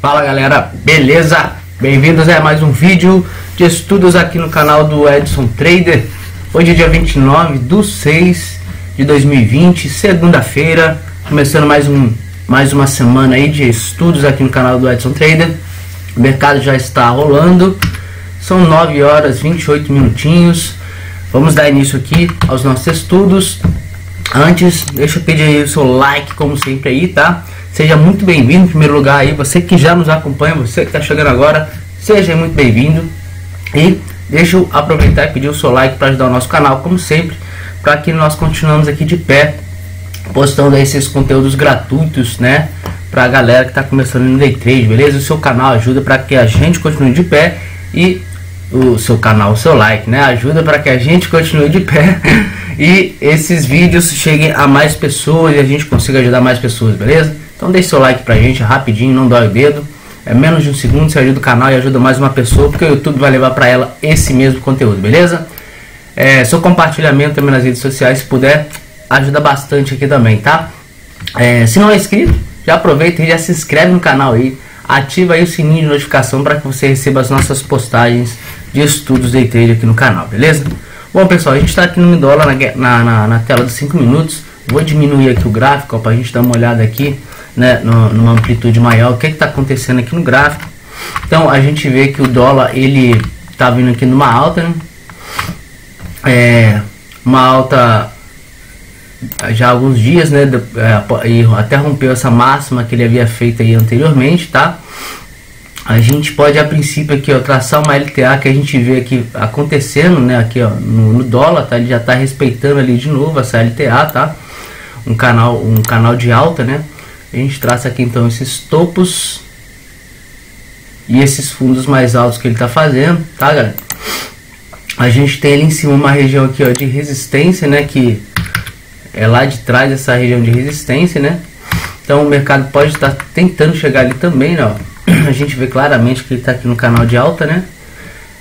Fala galera, beleza? Bem-vindos a mais um vídeo de estudos aqui no canal do Edson Trader. Hoje é dia 29 do 6 de 2020, segunda-feira, começando mais, um, mais uma semana aí de estudos aqui no canal do Edson Trader. O mercado já está rolando, são 9 horas 28 minutinhos. Vamos dar início aqui aos nossos estudos. Antes, deixa eu pedir o seu like, como sempre aí, tá? Seja muito bem-vindo em primeiro lugar aí, você que já nos acompanha, você que está chegando agora, seja muito bem-vindo. E deixa eu aproveitar e pedir o seu like para ajudar o nosso canal, como sempre, para que nós continuamos aqui de pé, postando esses conteúdos gratuitos, né? Para a galera que está começando no Day Trade, beleza? O seu canal ajuda para que a gente continue de pé e o seu canal, o seu like, né? Ajuda para que a gente continue de pé e esses vídeos cheguem a mais pessoas e a gente consiga ajudar mais pessoas, beleza? Então deixe seu like pra gente rapidinho, não dói o dedo. É menos de um segundo, você ajuda o canal e ajuda mais uma pessoa, porque o YouTube vai levar para ela esse mesmo conteúdo, beleza? É, seu compartilhamento também nas redes sociais, se puder, ajuda bastante aqui também, tá? É, se não é inscrito, já aproveita e já se inscreve no canal aí, ativa aí o sininho de notificação para que você receba as nossas postagens de estudos de trade aqui no canal, beleza? Bom pessoal, a gente está aqui no dólar na, na, na, tela dos 5 minutos, vou diminuir aqui o gráfico para a gente dar uma olhada aqui né, numa amplitude maior, o que está acontecendo aqui no gráfico. Então a gente vê que o dólar ele está vindo aqui numa alta, né? É, uma alta já há alguns dias, né? É, até rompeu essa máxima que ele havia feito aí anteriormente, tá? A gente pode a princípio aqui ó, traçar uma LTA que a gente vê aqui acontecendo, né? Aqui ó, no, no dólar, tá? Ele já está respeitando ali de novo essa LTA, tá? Um canal, um canal de alta, né? A gente traça aqui então esses topos e esses fundos mais altos que ele está fazendo, tá galera? A gente tem ali em cima uma região aqui ó, de resistência, né? Que é lá de trás essa região de resistência, né? Então o mercado pode estar tentando chegar ali também, né? Ó. A gente vê claramente que ele está aqui no canal de alta, né?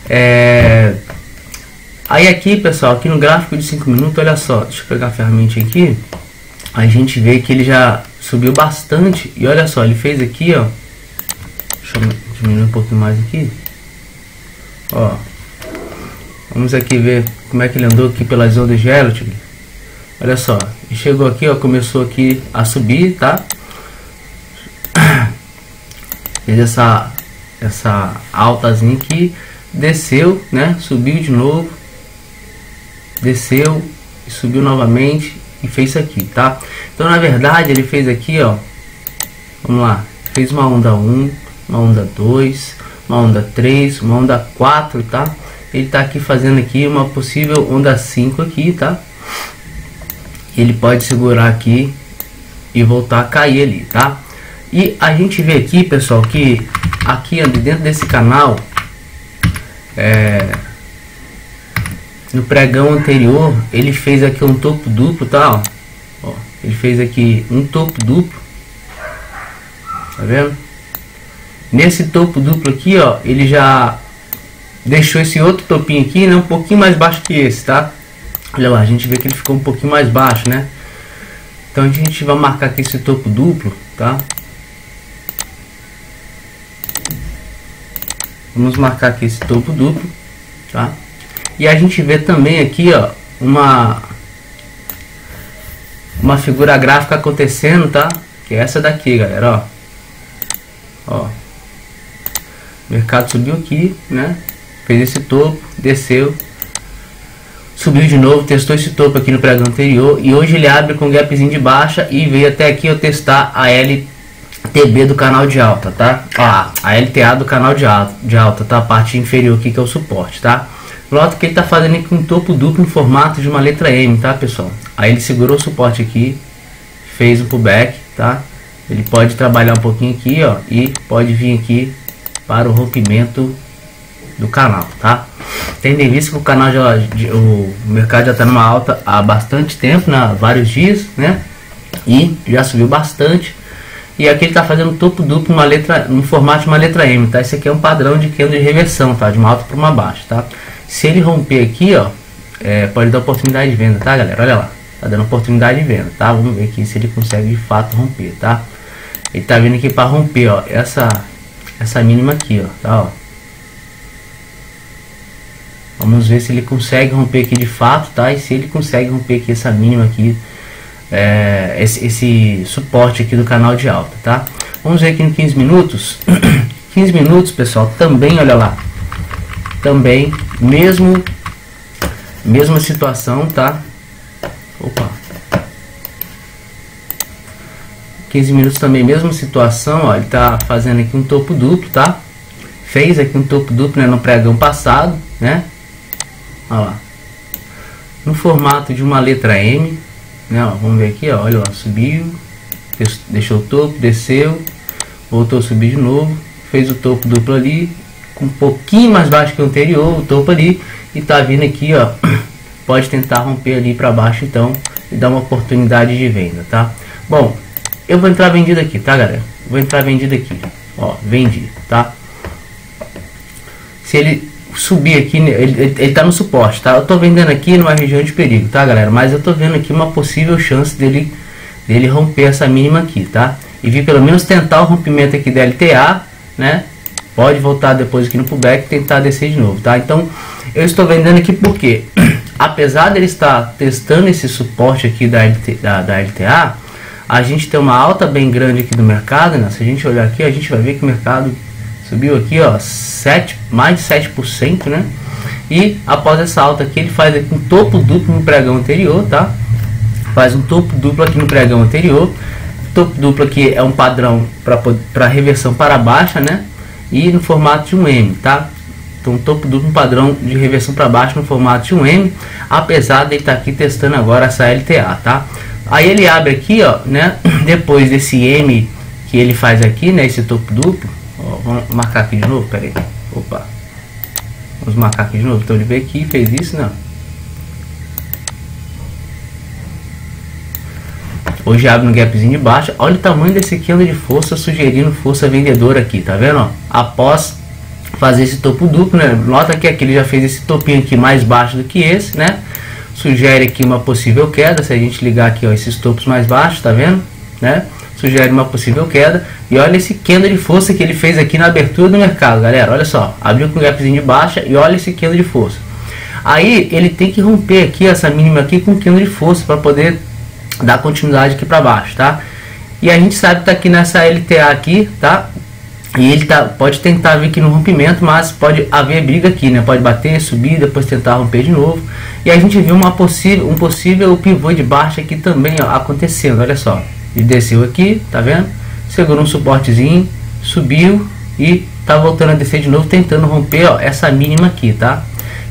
É... Aí aqui, pessoal, aqui no gráfico de 5 minutos, olha só, deixa eu pegar a ferramenta aqui. A gente vê que ele já subiu bastante. E olha só, ele fez aqui, ó. Deixa eu diminuir um pouquinho mais aqui. Ó. Vamos aqui ver como é que ele andou aqui pela zona de Gelatium. Olha só, chegou aqui, ó, começou aqui a subir, tá? Fez essa essa altazinha aqui, desceu, né? Subiu de novo, desceu subiu novamente e fez isso aqui, tá? Então, na verdade, ele fez aqui, ó. Vamos lá. Fez uma onda 1, uma onda 2, uma onda 3, uma onda 4, tá? Ele tá aqui fazendo aqui uma possível onda 5 aqui, tá? Ele pode segurar aqui e voltar a cair ali, tá? E a gente vê aqui, pessoal, que aqui dentro desse canal é, no pregão anterior ele fez aqui um topo duplo tá? Ó, ele fez aqui um topo duplo. Tá vendo? Nesse topo duplo aqui ó ele já deixou esse outro topinho aqui né? Um pouquinho mais baixo que esse tá? Olha lá a gente vê que ele ficou um pouquinho mais baixo né? Então a gente vai marcar aqui esse topo duplo tá? Vamos marcar aqui esse topo duplo tá e a gente vê também aqui, ó, uma uma figura gráfica acontecendo, tá? Que é essa daqui, galera, ó. Ó. Mercado subiu aqui, né? Fez esse topo, desceu, subiu de novo, testou esse topo aqui no pregão anterior e hoje ele abre com gapzinho de baixa e veio até aqui eu testar a LTB do canal de alta, tá? Ó, a LTA do canal de alta, de alta, tá? A parte inferior aqui que é o suporte, tá? Nota que ele está fazendo aqui um topo duplo no formato de uma letra M, tá pessoal? Aí ele segurou o suporte aqui, fez o pullback, tá? Ele pode trabalhar um pouquinho aqui, ó, e pode vir aqui para o rompimento do canal, tá? Tendo em vista que o canal já, o mercado já está numa alta há bastante tempo, né? vários dias, né? E já subiu bastante. E aqui ele está fazendo topo duplo numa letra, no formato de uma letra M, tá? Esse aqui é um padrão de candle de reversão, tá? De uma alta para uma baixa, tá? Se ele romper aqui, ó, é, pode dar oportunidade de venda, tá, galera? Olha lá, tá dando oportunidade de venda, tá? Vamos ver aqui se ele consegue de fato romper, tá? Ele tá vindo aqui para romper, ó, essa essa mínima aqui, ó, tá, ó. Vamos ver se ele consegue romper aqui de fato, tá? E se ele consegue romper aqui essa mínima aqui, é, esse, esse, suporte aqui do canal de alta, tá? Vamos ver aqui em 15 minutos. 15 minutos, pessoal, também, olha lá. Também, mesmo, mesma situação, tá? Opa. 15 minutos também, mesma situação, ó, ele tá fazendo aqui um topo duplo, tá? Fez aqui um topo duplo né, no pregão passado, né? Olha lá. No formato de uma letra M, né? Ó, vamos ver aqui, ó, olha lá, subiu, deixou o topo, desceu, voltou a subir de novo, fez o topo duplo ali, um pouquinho mais baixo que o anterior, o topo ali, e tá vindo aqui, ó, pode tentar romper ali para baixo, então, e dar uma oportunidade de venda, tá? Bom, eu vou entrar vendido aqui, tá, galera? Vou entrar vendido aqui, ó, vendi, tá? Se ele subir aqui, ele, ele, ele tá no suporte, tá? Eu tô vendendo aqui numa região de perigo, tá, galera? Mas eu tô vendo aqui uma possível chance dele, dele romper essa mínima aqui, tá? E vi pelo menos tentar o rompimento aqui da LTA, né? Pode voltar depois aqui no pullback e tentar descer de novo, tá? Então, eu estou vendendo aqui porque, apesar dele estar testando esse suporte aqui da, LT, da, da LTA, a gente tem uma alta bem grande aqui do mercado, né? Se a gente olhar aqui, a gente vai ver que o mercado Subiu aqui, ó, 7, mais de 7%, né? E após essa alta aqui, ele faz aqui um topo duplo no pregão anterior, tá? Faz um topo duplo aqui no pregão anterior. Topo duplo aqui é um padrão para reversão para baixa, né? E no formato de um M, tá? Então, topo duplo padrão de reversão para baixo no formato de um M, apesar de ele estar tá aqui testando agora essa LTA, tá? Aí ele abre aqui, ó, né? Depois desse M que ele faz aqui, né? Esse topo duplo, Ó, vamos marcar aqui de novo, pera aí. Opa. Vamos marcar aqui de novo. Então ele veio aqui fez isso, não. Hoje abre um gapzinho de baixo. Olha o tamanho desse candle de força sugerindo força vendedora aqui, tá vendo? Ó? Após fazer esse topo duplo, né? Nota que aqui ele já fez esse topinho aqui mais baixo do que esse, né? Sugere aqui uma possível queda, se a gente ligar aqui, ó, esses topos mais baixos, tá vendo? Né? sugere uma possível queda. E olha esse candle de força que ele fez aqui na abertura do mercado, galera. Olha só, abriu com um gapzinho de baixa e olha esse candle de força. Aí ele tem que romper aqui essa mínima aqui com candle de força para poder dar continuidade aqui para baixo, tá? E a gente sabe que tá aqui nessa LTA aqui, tá? E ele tá, pode tentar vir aqui no rompimento, mas pode haver briga aqui, né? Pode bater, subir, depois tentar romper de novo. E a gente viu uma possível, um possível pivô de baixa aqui também ó, acontecendo, olha só. Ele desceu aqui, tá vendo? Segurou um suportezinho, subiu e tá voltando a descer de novo, tentando romper ó, essa mínima aqui, tá?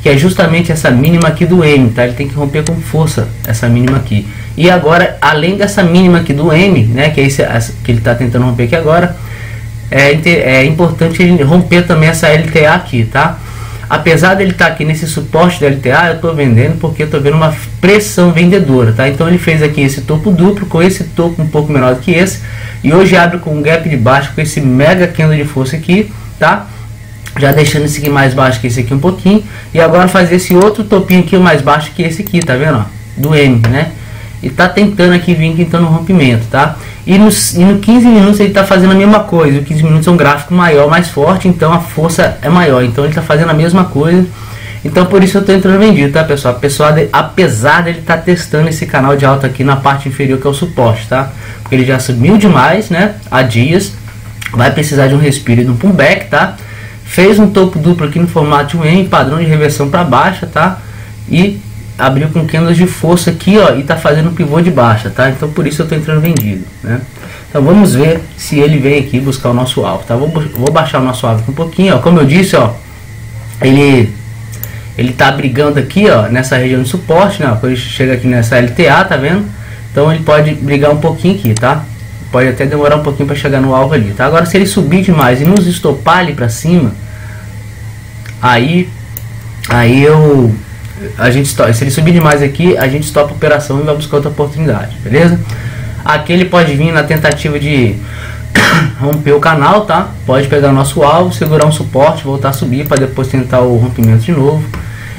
Que é justamente essa mínima aqui do M, tá? Ele tem que romper com força essa mínima aqui. E agora, além dessa mínima aqui do M, né? Que é esse que ele tá tentando romper aqui agora, é, é importante ele romper também essa LTA aqui, tá? apesar dele estar tá aqui nesse suporte da LTA, eu estou vendendo porque estou vendo uma pressão vendedora, tá? Então ele fez aqui esse topo duplo com esse topo um pouco menor do que esse e hoje abre com um gap de baixo com esse mega candle de força aqui, tá? Já deixando esse aqui mais baixo que esse aqui um pouquinho e agora fazer esse outro topinho aqui mais baixo que esse aqui, tá vendo? Ó? Do M, né? E tá tentando aqui vir tentando um rompimento, tá? E no, e no 15 minutos ele está fazendo a mesma coisa. O 15 minutos é um gráfico maior, mais forte, então a força é maior. Então ele está fazendo a mesma coisa. Então por isso eu estou entrando vendido, tá pessoal? pessoal apesar dele tá testando esse canal de alta aqui na parte inferior que é o suporte, tá? Porque ele já subiu demais, né? Há dias. Vai precisar de um respiro e de um pullback, tá? Fez um topo duplo aqui no formato de um M, padrão de reversão para baixa, tá? E abriu com candles de força aqui, ó, e tá fazendo um pivô de baixa, tá? Então por isso eu tô entrando vendido, né? Então vamos ver se ele vem aqui buscar o nosso alvo, tá? Vou, vou baixar o nosso alvo um pouquinho, ó. Como eu disse, ó, ele ele tá brigando aqui, ó, nessa região de suporte, né? Quando ele chega aqui nessa LTA, tá vendo? Então ele pode brigar um pouquinho aqui, tá? Pode até demorar um pouquinho para chegar no alvo ali, tá? Agora se ele subir demais e nos estopar ali para cima, aí aí eu a gente se ele subir demais aqui, a gente stop a operação e vai buscar outra oportunidade, beleza? Aqui ele pode vir na tentativa de romper o canal, tá? Pode pegar nosso alvo, segurar um suporte, voltar a subir para depois tentar o rompimento de novo.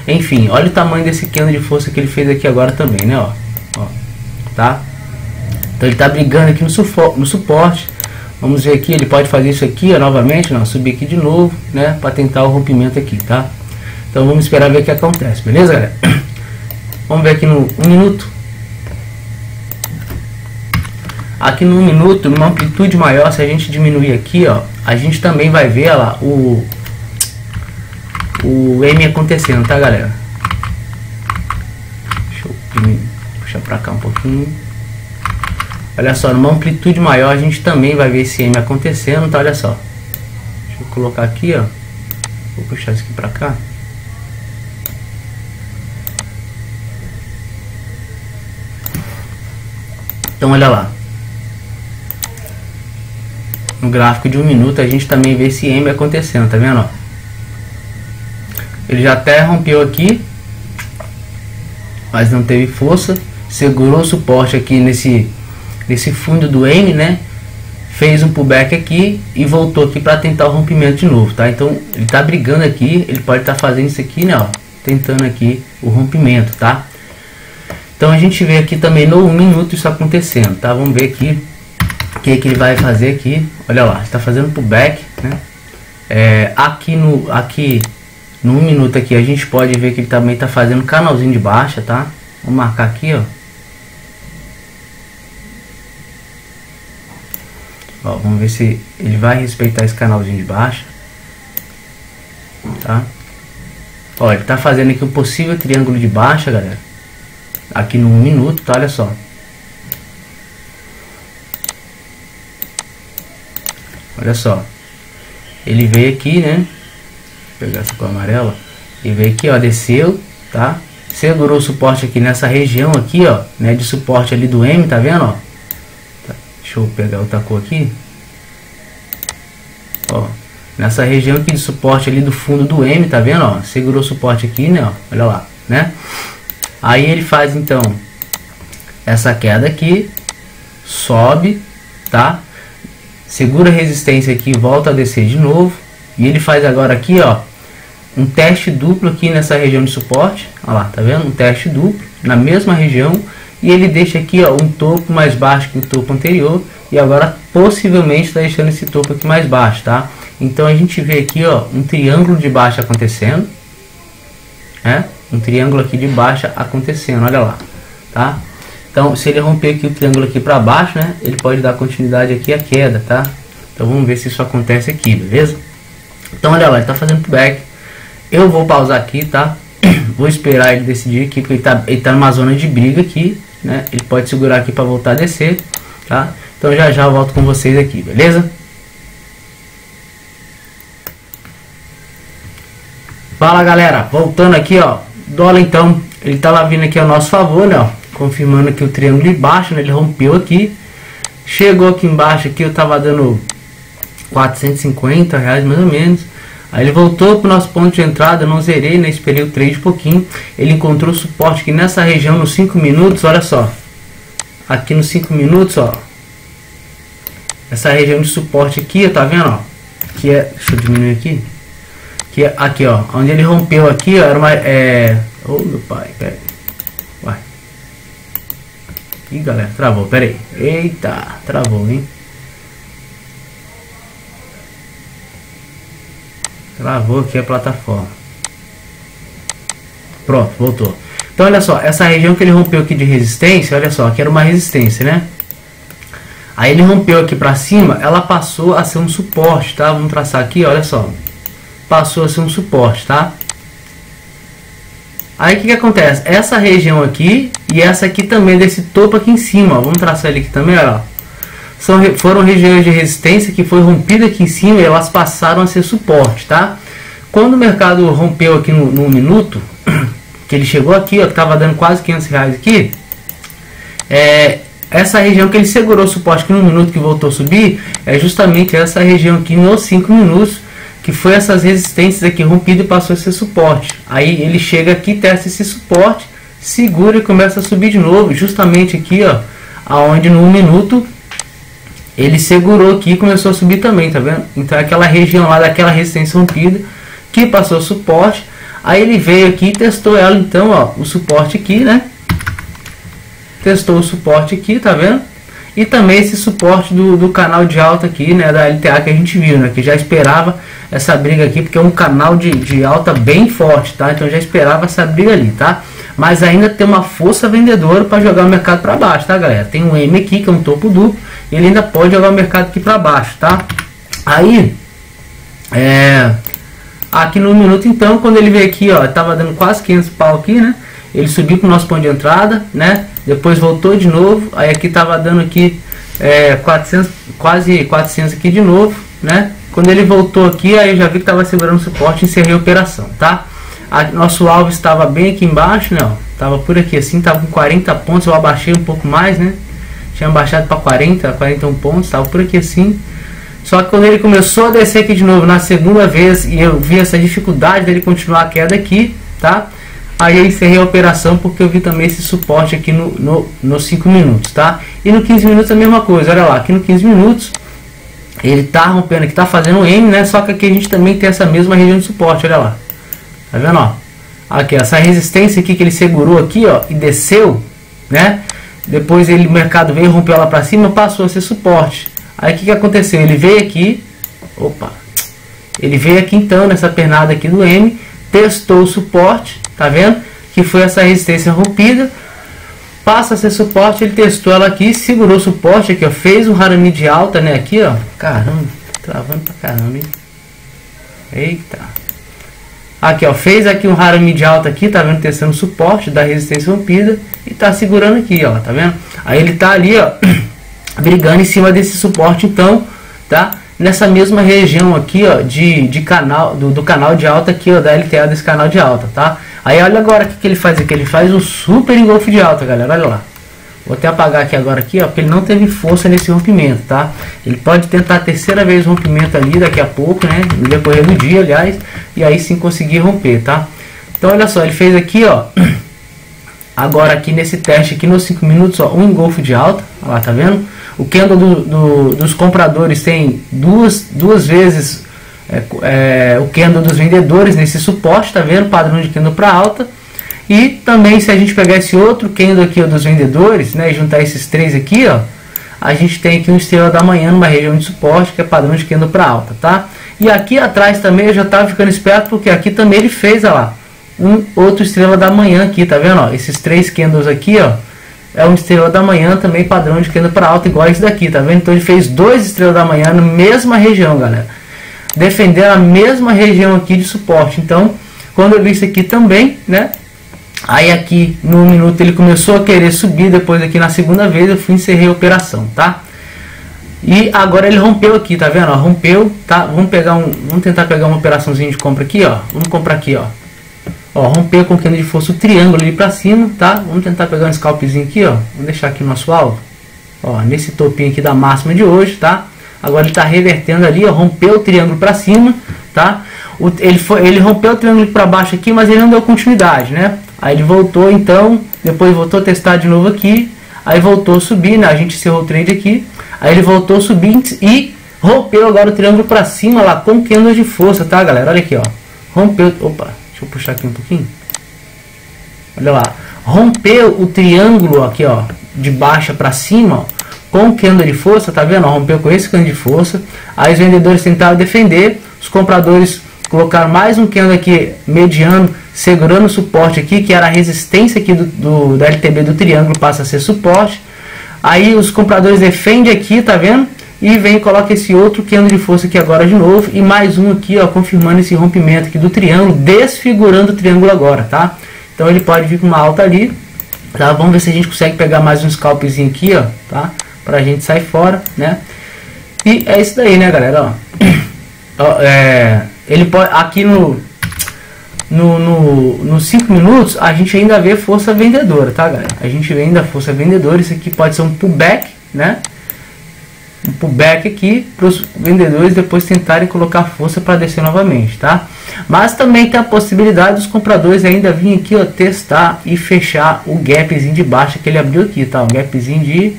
Enfim, olha o tamanho desse cano de força que ele fez aqui agora também, né? Ó, ó tá? Então ele tá brigando aqui no, no suporte, Vamos ver aqui, ele pode fazer isso aqui ó, novamente, não, subir aqui de novo, né, para tentar o rompimento aqui, tá? Então vamos esperar ver o que acontece, beleza, galera? Vamos ver aqui no 1 um minuto. Aqui no 1 um minuto, numa amplitude maior, se a gente diminuir aqui, ó, a gente também vai ver ó lá o o M acontecendo, tá, galera? Deixa eu puxar pra cá um pouquinho. Olha só, numa amplitude maior a gente também vai ver esse M acontecendo, tá? Olha só. Deixa eu colocar aqui, ó. Vou puxar isso aqui pra cá. Então olha lá. No gráfico de um minuto a gente também vê esse M acontecendo, tá vendo? Ó? Ele já até rompeu aqui, mas não teve força. Segurou o suporte aqui nesse nesse fundo do M, né? Fez um pullback aqui e voltou aqui para tentar o rompimento de novo, tá? Então ele tá brigando aqui, ele pode estar tá fazendo isso aqui, né? Ó, tentando aqui o rompimento, tá? Então a gente vê aqui também no 1 minuto isso acontecendo, tá? Vamos ver aqui o que, que ele vai fazer aqui. Olha lá, está fazendo pullback, né? É, aqui no aqui no 1 minuto aqui a gente pode ver que ele também está fazendo canalzinho de baixa, tá? Vamos marcar aqui, ó. Ó, vamos ver se ele vai respeitar esse canalzinho de baixo. Tá? Ó, ele tá fazendo aqui um possível triângulo de baixa, galera. Aqui no 1 minuto, tá? Olha só. Olha só. Ele veio aqui, né? Vou pegar essa cor amarela. Ele veio aqui, ó, desceu, tá? Segurou o suporte aqui nessa região aqui, ó, né? De suporte ali do M, tá vendo, ó? Deixa eu pegar outra cor aqui. Ó, nessa região aqui de suporte ali do fundo do M, tá vendo? Ó, segurou o suporte aqui, né? Ó, olha lá, né? Aí ele faz então essa queda aqui, sobe, tá? Segura a resistência aqui, volta a descer de novo. E ele faz agora aqui, ó, um teste duplo aqui nessa região de suporte. Olha lá, tá vendo? Um teste duplo na mesma região e ele deixa aqui ó, um topo mais baixo que o topo anterior e agora possivelmente está deixando esse topo aqui mais baixo, tá? Então a gente vê aqui ó, um triângulo de baixa acontecendo, né? Um triângulo aqui de baixa acontecendo, olha lá, tá? Então se ele romper aqui o triângulo aqui para baixo, né? Ele pode dar continuidade aqui à queda, tá? Então vamos ver se isso acontece aqui, beleza? Então olha lá, ele está fazendo pullback. Eu vou pausar aqui, tá? vou esperar ele decidir aqui, porque ele está tá numa zona de briga aqui, né? Ele pode segurar aqui para voltar a descer, tá? Então já já volto com vocês aqui, beleza? Fala galera, voltando aqui ó, dólar então, ele tava vindo aqui ao nosso favor, né? Ó, confirmando que o triângulo de baixo, né? Ele rompeu aqui, chegou aqui embaixo aqui, eu tava dando 450 reais mais ou menos. Aí ele voltou para o nosso ponto de entrada, não zerei, né? Esperei o trade pouquinho. Ele encontrou suporte aqui nessa região nos 5 minutos, olha só. Aqui nos 5 minutos, ó. Essa região de suporte aqui, tá vendo, ó? Que é, deixa eu diminuir aqui. Que é aqui, ó, onde ele rompeu aqui, ó, era uma é, ô oh, meu pai, pera. Vai. Ih, galera, travou, pera aí. Eita, travou, hein? Travou aqui a plataforma. Pronto, voltou. Então olha só, essa região que ele rompeu aqui de resistência, olha só, aqui era uma resistência, né? Aí ele rompeu aqui para cima, ela passou a ser um suporte, tá? Vamos traçar aqui, olha só. Passou a ser um suporte, tá? Aí o que, que acontece? Essa região aqui e essa aqui também desse topo aqui em cima, ó. Vamos traçar ele aqui também, ó são, foram regiões de resistência que foi rompida aqui em cima e elas passaram a ser suporte, tá? Quando o mercado rompeu aqui no, no minuto, que ele chegou aqui, ó, que estava dando quase 500 reais aqui, é, essa região que ele segurou o suporte aqui no minuto que voltou a subir, é justamente essa região aqui nos 5 minutos, que foi essas resistências aqui rompidas e passou a ser suporte. Aí ele chega aqui, testa esse suporte, segura e começa a subir de novo, justamente aqui, ó, aonde no 1 minuto ele segurou aqui e começou a subir também, tá vendo? Então é aquela região lá daquela resistência rompida que passou suporte, aí ele veio aqui e testou ela então, ó, o suporte aqui, né? Testou o suporte aqui, tá vendo? E também esse suporte do, do canal de alta aqui, né, da LTA que a gente viu, né, que já esperava essa briga aqui, porque é um canal de, de alta bem forte, tá? Então já esperava essa briga ali, tá? Mas ainda tem uma força vendedora para jogar o mercado para baixo, tá, galera? Tem um M aqui, que é um topo duplo, ele ainda pode jogar o mercado aqui para baixo, tá? Aí, é, aqui no minuto então, quando ele veio aqui, ó, tava dando quase 500 pau aqui, né? Ele subiu para o nosso ponto de entrada, né? Depois voltou de novo, aí aqui tava dando aqui é, 400, quase 400 aqui de novo, né? Quando ele voltou aqui, aí já vi que tava segurando suporte e encerrei a operação, tá? A, nosso alvo estava bem aqui embaixo, né? Ó, tava por aqui assim, tava com 40 pontos, eu abaixei um pouco mais, né? Tinha baixado para 40, 41 pontos, tava por aqui assim. Só que quando ele começou a descer aqui de novo na segunda vez e eu vi essa dificuldade dele continuar a queda aqui, tá? Aí eu encerrei a operação porque eu vi também esse suporte aqui no, no, no 5 minutos, tá? E no 15 minutos a mesma coisa, olha lá, aqui no 15 minutos ele tá rompendo aqui, tá fazendo um M, né? Só que aqui a gente também tem essa mesma região de suporte, olha lá. Tá vendo, ó? Aqui, essa resistência aqui que ele segurou aqui, ó, e desceu, né? Depois ele, o mercado veio, rompeu ela para cima, passou a ser suporte. Aí o que, que aconteceu? Ele veio aqui, opa, ele veio aqui então nessa pernada aqui do M, testou o suporte, tá vendo? Que foi essa resistência rompida. Passa a ser suporte, ele testou ela aqui, segurou o suporte aqui, ó, fez um Harami de alta, né? Aqui, ó, caramba, travando pra caramba, hein? Eita. Aqui, ó, fez aqui um Harami de alta aqui, tá vendo? Testando suporte da resistência rompida e tá segurando aqui, ó, tá vendo? Aí ele tá ali, ó, brigando em cima desse suporte, então, tá? Nessa mesma região aqui, ó, de, de canal, do, do canal de alta aqui, ó, da LTA desse canal de alta, tá? Aí olha agora o que, que ele faz aqui, ele faz um super engolfo de alta, galera, olha lá. Vou até apagar aqui agora aqui, ó, porque ele não teve força nesse rompimento, tá? Ele pode tentar a terceira vez o rompimento ali daqui a pouco, né? No decorrer do dia, aliás, e aí sim conseguir romper, tá? Então olha só, ele fez aqui, ó, agora aqui nesse teste aqui nos 5 minutos, ó, um engolfo de alta, ó lá, tá vendo? O candle do, do, dos compradores tem duas, duas vezes é, é, o candle dos vendedores nesse suporte, tá vendo? Padrão de candle para alta. E também se a gente pegar esse outro candle aqui ó, dos vendedores, né, e juntar esses três aqui, ó, a gente tem aqui um estrela da manhã numa região de suporte que é padrão de candle para alta, tá? E aqui atrás também eu já estava ficando esperto porque aqui também ele fez, ó lá, um outro estrela da manhã aqui, tá vendo? Ó, esses três candles aqui, ó, é um estrela da manhã também padrão de queda para alta igual esse daqui, tá vendo? Então ele fez dois estrelas da manhã na mesma região, galera. Defendendo a mesma região aqui de suporte. Então, quando eu vi isso aqui também, né? Aí aqui no minuto ele começou a querer subir, depois aqui na segunda vez eu fui encerrei a operação, tá? E agora ele rompeu aqui, tá vendo? Ó, rompeu, tá? Vamos pegar um, vamos tentar pegar uma operaçãozinha de compra aqui, ó. Vamos comprar aqui, ó. Ó, romper com cano de força o triângulo ali para cima, tá? Vamos tentar pegar um scalpzinho aqui, ó. Vamos deixar aqui nosso alvo. Ó, nesse topinho aqui da máxima de hoje, tá? Agora ele está revertendo ali, ó, rompeu o triângulo para cima, tá? O, ele, foi, ele rompeu o triângulo para baixo aqui, mas ele não deu continuidade, né? Aí ele voltou então, depois voltou a testar de novo aqui, aí voltou a subir, né? A gente encerrou o trade aqui, aí ele voltou a subir e rompeu agora o triângulo para cima lá com candles de força, tá, galera? Olha aqui, ó. Rompeu, opa, Deixa eu puxar aqui um pouquinho. Olha lá. Rompeu o triângulo aqui, ó, de baixa para cima, ó, com candle de força, tá vendo? Rompeu com esse candle de força. Aí os vendedores tentaram defender, os compradores colocaram mais um candle aqui mediano, segurando o suporte aqui, que era a resistência aqui do, do da LTB do triângulo, passa a ser suporte. Aí os compradores defendem aqui, tá vendo? E vem e coloca esse outro candle de força aqui agora de novo. E mais um aqui, ó, confirmando esse rompimento aqui do triângulo, desfigurando o triângulo agora, tá? Então ele pode vir com uma alta ali, tá? Vamos ver se a gente consegue pegar mais um scalpzinho aqui, ó, tá? Pra gente sair fora, né? E é isso daí, né, galera, ó. é, ele pode, aqui no no, no, nos 5 minutos a gente ainda vê força vendedora, tá galera? A gente vê ainda força vendedora, isso aqui pode ser um pullback, né? um pullback aqui para os vendedores depois tentarem colocar força para descer novamente, tá? Mas também tem a possibilidade dos compradores ainda vir aqui ó, testar e fechar o gapzinho de baixo que ele abriu aqui, tá? Um gapzinho de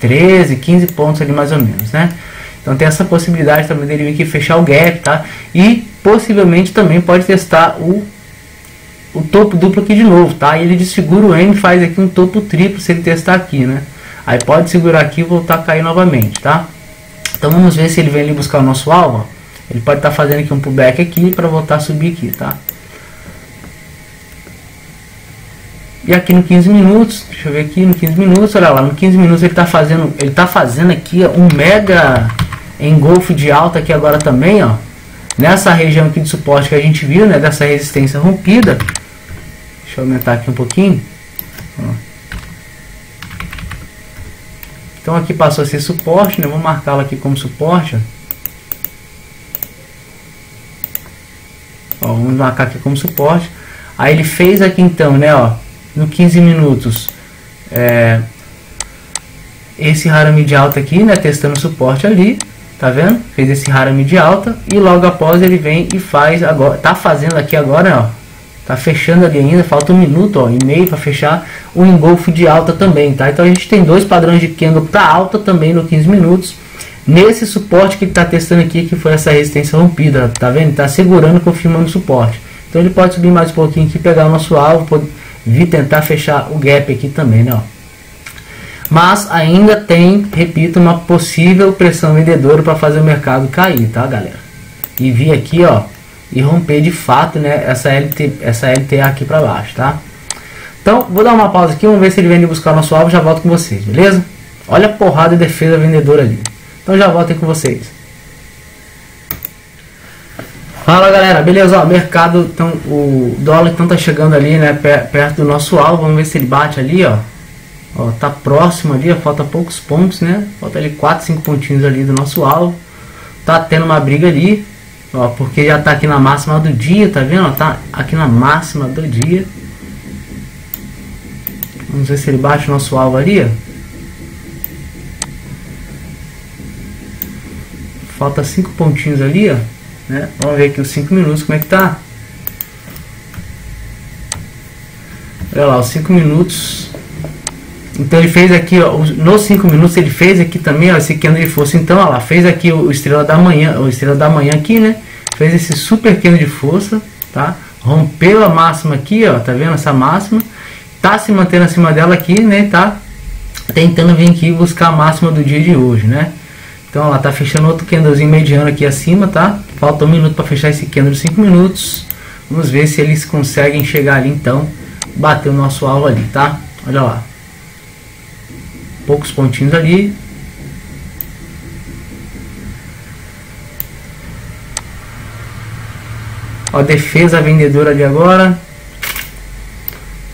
13, 15 pontos ali mais ou menos, né? Então tem essa possibilidade também dele vir aqui fechar o gap, tá? E possivelmente também pode testar o o topo duplo aqui de novo, tá? E ele desfigura o M faz aqui um topo triplo se ele testar aqui, né? Aí pode segurar aqui e voltar a cair novamente, tá? Então vamos ver se ele vem ali buscar o nosso alvo. Ele pode estar tá fazendo aqui um pullback aqui para voltar a subir aqui, tá? E aqui no 15 minutos, deixa eu ver aqui no 15 minutos, olha lá, no 15 minutos ele está fazendo, ele tá fazendo aqui um mega engolfo de alta aqui agora também, ó. Nessa região aqui de suporte que a gente viu, né, dessa resistência rompida. Deixa eu aumentar aqui um pouquinho. Ó. Então aqui passou a ser suporte, né? Vou marcá-lo aqui como suporte, ó. Vamos marcar aqui como suporte. Aí ele fez aqui então, né, ó no 15 minutos é, esse harami de alta aqui, né, testando suporte ali, tá vendo? Fez esse harami de alta e logo após ele vem e faz agora, tá fazendo aqui agora, ó, tá fechando ali ainda, falta um minuto, ó, e meio para fechar o engolfo de alta também, tá? Então a gente tem dois padrões de candle para alta também no 15 minutos. Nesse suporte que está testando aqui, que foi essa resistência rompida, tá vendo? Tá segurando, confirmando o suporte. Então ele pode subir mais um pouquinho aqui, pegar o nosso alvo, pode vi tentar fechar o gap aqui também, né? Ó. Mas ainda tem, repito, uma possível pressão vendedora para fazer o mercado cair, tá, galera? E vi aqui, ó, e romper de fato, né, essa LT, essa LTA aqui para baixo, tá? Então, vou dar uma pausa aqui, vamos ver se ele vem buscar nosso alvo, já volto com vocês, beleza? Olha a porrada de defesa vendedora ali. Então já volto com vocês. Fala galera, beleza? Ó, mercado, então, o dólar então tá chegando ali, né, perto do nosso alvo, vamos ver se ele bate ali, ó. Ó, tá próximo ali, falta poucos pontos, né? Falta ali 4, 5 pontinhos ali do nosso alvo. Tá tendo uma briga ali, ó, porque já tá aqui na máxima do dia, tá vendo? Ó, tá aqui na máxima do dia. Vamos ver se ele bate o nosso alvo ali, ó. Falta 5 pontinhos ali, ó. Né? Vamos ver aqui os 5 minutos como é que tá. Olha lá, os 5 minutos. Então ele fez aqui, ó, nos 5 minutos ele fez aqui também, ó, esse candle de força. Então, ó lá, fez aqui o estrela da manhã, o estrela da manhã aqui, né? Fez esse super candle de força, tá? Rompeu a máxima aqui, ó, tá vendo essa máxima? Tá se mantendo acima dela aqui, né? Tá tentando vir aqui buscar a máxima do dia de hoje, né? Então ela tá fechando outro candlezinho mediano aqui acima, tá? Falta um minuto para fechar esse candle de 5 minutos. Vamos ver se eles conseguem chegar ali então, bater o nosso alvo ali, tá? Olha lá. Poucos pontinhos ali. Ó, defesa vendedora ali agora.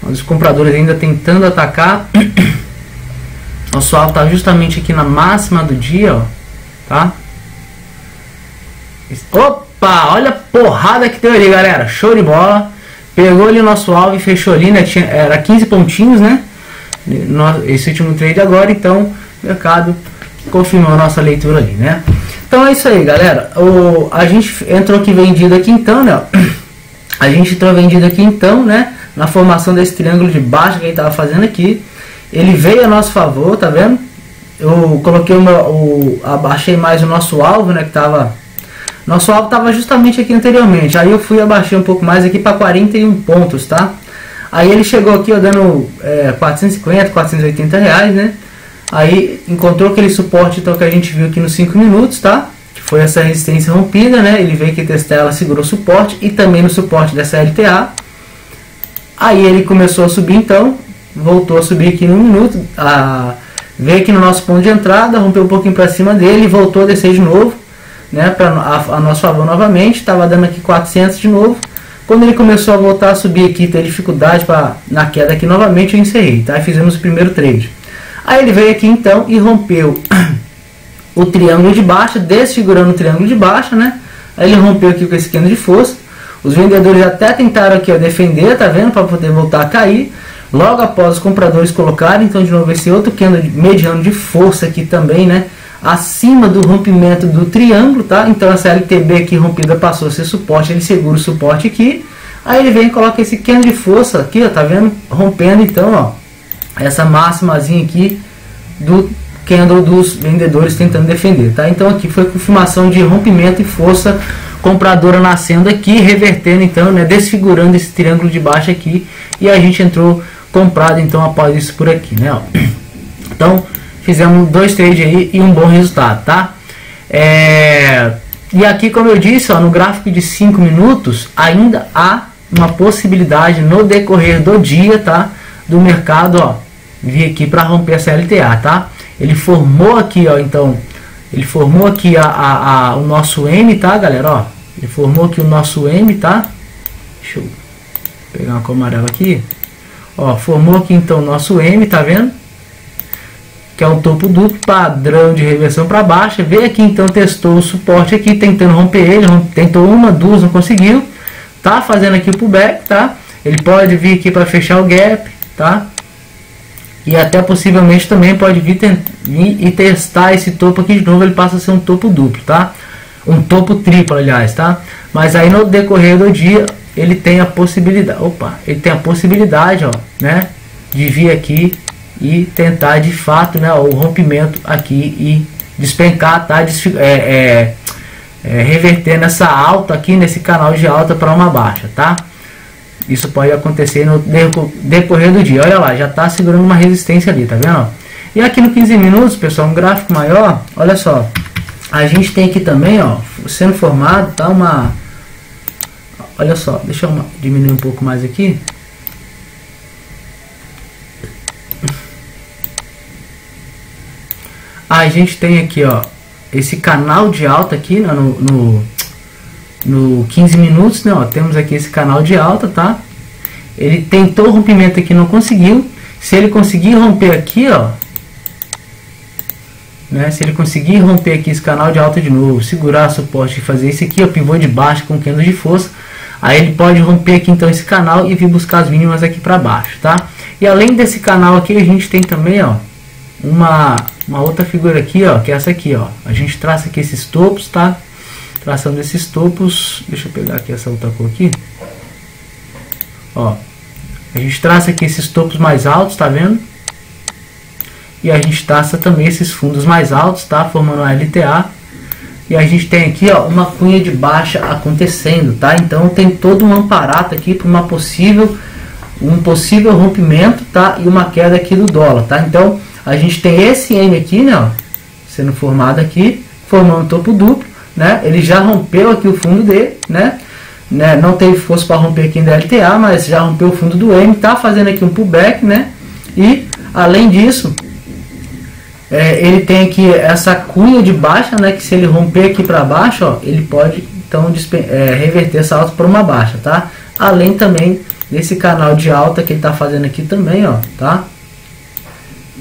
Os compradores ainda tentando atacar. Nosso alvo está justamente aqui na máxima do dia, ó tá? Opa, olha a porrada que deu ali, galera. Show de bola. Pegou ali o nosso alvo e fechou ali, né? Tinha, era 15 pontinhos, né? Esse último trade agora, então o mercado confirmou a nossa leitura ali, né? Então é isso aí, galera. O, a gente entrou aqui vendido aqui então, né? A gente entrou vendido aqui então, né? Na formação desse triângulo de baixo que a gente tava fazendo aqui. Ele veio a nosso favor, tá vendo? eu coloquei uma, o, abaixei mais o nosso alvo, né, que tava nosso alvo estava justamente aqui anteriormente. Aí eu fui abaixei um pouco mais aqui para 41 pontos, tá? Aí ele chegou aqui ó, dando é, 450, 480 reais, né? Aí encontrou aquele suporte então que a gente viu aqui nos 5 minutos, tá? Que foi essa resistência rompida, né? Ele veio aqui testar, ela segurou suporte e também no suporte dessa LTA. Aí ele começou a subir então, voltou a subir aqui no minuto, a veio aqui no nosso ponto de entrada, rompeu um pouquinho para cima dele voltou a descer de novo, né, para a, a, nosso favor novamente, estava dando aqui 400 de novo. Quando ele começou a voltar a subir aqui, ter dificuldade para na queda aqui novamente, eu encerrei, tá? Fizemos o primeiro trade. Aí ele veio aqui então e rompeu o triângulo de baixa, desfigurando o triângulo de baixa, né? Aí ele rompeu aqui com esse candle de força. Os vendedores até tentaram aqui ó, defender, tá vendo? Para poder voltar a cair. Logo após os compradores colocarem, então de novo esse outro candle mediano de força aqui também, né? Acima do rompimento do triângulo, tá? Então essa LTB aqui rompida passou a ser suporte, ele segura o suporte aqui. Aí ele vem e coloca esse candle de força aqui, ó, tá vendo? Rompendo então, ó, essa máximazinha aqui do candle dos vendedores tentando defender, tá? Então aqui foi confirmação de rompimento e força compradora nascendo aqui, revertendo então, né, desfigurando esse triângulo de baixo aqui, e a gente entrou comprado então após isso por aqui, né? Ó. Então fizemos dois trades aí e um bom resultado, tá? É... E aqui, como eu disse, ó, no gráfico de 5 minutos, ainda há uma possibilidade no decorrer do dia, tá? Do mercado, ó, vir aqui para romper essa LTA, tá? Ele formou aqui, ó, então, ele formou aqui a, a, a, o nosso M, tá, galera, ó? Ele formou aqui o nosso M, tá? Deixa eu pegar uma cor amarela aqui. Ó, formou aqui então o nosso M, tá vendo? Que é um topo duplo, padrão de reversão para baixo. Veio aqui então, testou o suporte aqui, tentando romper ele, tentou uma, duas, não conseguiu. Tá fazendo aqui o pullback, tá? Ele pode vir aqui para fechar o gap, tá? E até possivelmente também pode vir, e testar esse topo aqui de novo, ele passa a ser um topo duplo, tá? Um topo triplo, aliás, tá? Mas aí no decorrer do dia, ele tem a possibilidade, opa, ele tem a possibilidade, ó, né? De vir aqui e tentar de fato, né, o rompimento aqui e despencar, tá? é, é, é, reverter nessa alta aqui, nesse canal de alta para uma baixa, tá? Isso pode acontecer no decorrer do dia. Olha lá, já está segurando uma resistência ali, tá vendo? E aqui no 15 minutos, pessoal, um gráfico maior, olha só. A gente tem aqui também, ó, sendo formado, tá uma... Olha só, deixa eu diminuir um pouco mais aqui. A gente tem aqui, ó, esse canal de alta aqui né, no, no no 15 minutos, né, ó, temos aqui esse canal de alta, tá? Ele tentou o rompimento aqui, não conseguiu. Se ele conseguir romper aqui, ó, né, se ele conseguir romper aqui esse canal de alta de novo, segurar suporte e fazer isso aqui, ó, pivô de baixo com candle de força, aí ele pode romper aqui então esse canal e vir buscar as mínimas aqui para baixo, tá? E além desse canal aqui, a gente tem também, ó, uma, uma outra figura aqui, ó, que é essa aqui, ó. A gente traça aqui esses topos, tá? traçando esses topos. Deixa eu pegar aqui essa outra cor aqui. Ó, a gente traça aqui esses topos mais altos, tá vendo? E a gente traça também esses fundos mais altos, tá? Formando uma LTA. E a gente tem aqui, ó, uma cunha de baixa acontecendo, tá? Então tem todo um amparato aqui para uma possível um possível rompimento, tá? E uma queda aqui do dólar, tá? Então a gente tem esse M aqui, né, ó, sendo formado aqui, formando um topo duplo né? Ele já rompeu aqui o fundo D, né? né? Não teve força para romper aqui em DLTA, mas já rompeu o fundo do M, tá fazendo aqui um pullback, né? E além disso, é, ele tem aqui essa cunha de baixa, né? Que se ele romper aqui para baixo, ó, ele pode então é, reverter essa alta para uma baixa, tá? Além também desse canal de alta que ele está fazendo aqui também, ó, tá?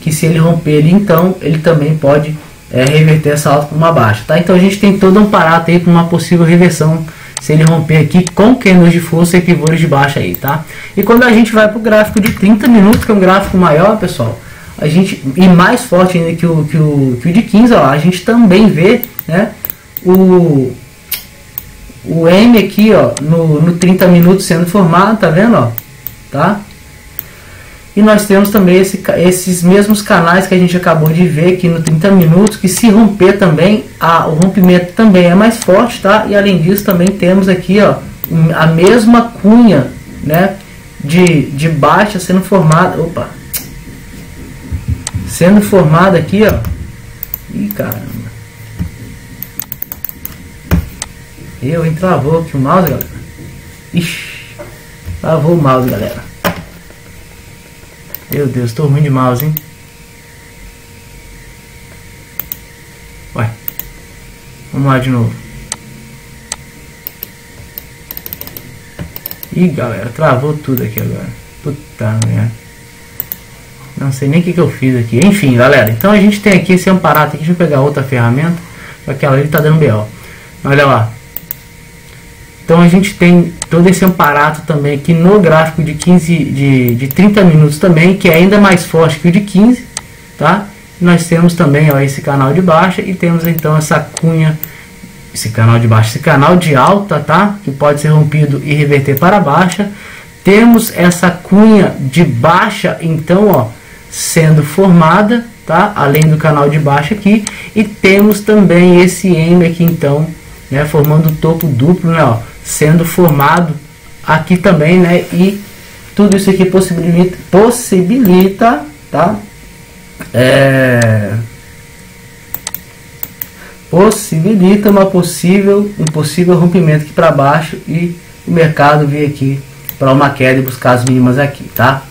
Que se ele romper ele então, ele também pode é, reverter essa alta para uma baixa, tá? Então a gente tem todo um parâmetro aí para uma possível reversão se ele romper aqui com candles de força e pivôs de baixa aí, tá? E quando a gente vai para o gráfico de 30 minutos, que é um gráfico maior, pessoal, a gente e mais forte ainda que o, que o, que o de 15, ó, a gente também vê, né, o o M aqui, ó, no, no 30 minutos sendo formado, tá vendo, ó? Tá? E nós temos também esse, esses mesmos canais que a gente acabou de ver aqui no 30 minutos, que se romper também, a, o rompimento também é mais forte, tá? E além disso também temos aqui, ó, a mesma cunha, né, de, de baixa sendo formada, opa, sendo formada aqui, ó, ih, caramba, eu, entravou aqui o mouse, galera, ixi, travou o mouse, galera. Meu Deus, tô ruim de mouse, hein? Ué. Vamos lá de novo. Ih, galera, travou tudo aqui agora. Puta merda. Não sei nem o que, que eu fiz aqui. Enfim, galera. Então a gente tem aqui esse amparato aqui. Deixa eu pegar outra ferramenta. Aquela ali tá dando BO. Olha lá. Então a gente tem todo esse amparato também aqui no gráfico de 15 de, de 30 minutos também, que é ainda mais forte que o de 15, tá? Nós temos também ó, esse canal de baixa e temos então essa cunha, esse canal de baixa, esse canal de alta, tá? Que pode ser rompido e reverter para baixa. Temos essa cunha de baixa, então, ó, sendo formada, tá? Além do canal de baixa aqui, e temos também esse M aqui, então, né, formando um topo duplo, né, ó, sendo formado aqui também, né, e tudo isso aqui possibilita, possibilita tá, é, possibilita uma possível, um possível rompimento aqui para baixo e o mercado vir aqui para uma queda e buscar as mínimas aqui, tá?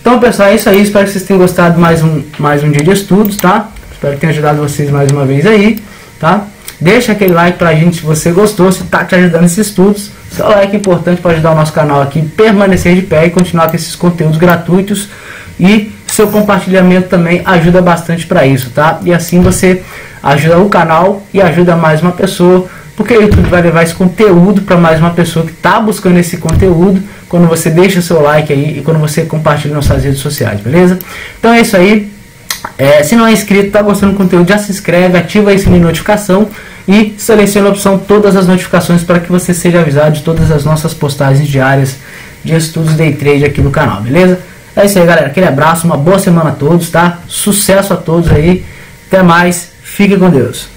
Então, pessoal, é isso aí. Espero que vocês tenham gostado mais um, mais um dia de estudos, tá? Espero que tenha ajudado vocês mais uma vez aí, tá? Deixa aquele like pra gente se você gostou, se tá te ajudando nesses estudos. Seu like é importante para ajudar o nosso canal aqui permanecer de pé e continuar com esses conteúdos gratuitos. E seu compartilhamento também ajuda bastante para isso, tá? E assim você ajuda o canal e ajuda mais uma pessoa porque o YouTube vai levar esse conteúdo para mais uma pessoa que está buscando esse conteúdo quando você deixa seu like aí e quando você compartilha nas suas redes sociais, beleza? Então é isso aí. É, se não é inscrito, está gostando do conteúdo, já se inscreve, ativa aí sininho de notificação e seleciona a opção todas as notificações para que você seja avisado de todas as nossas postagens diárias de estudos day trade aqui no canal, beleza? É isso aí, galera. Aquele abraço, uma boa semana a todos, tá? Sucesso a todos aí. Até mais. Fique com Deus.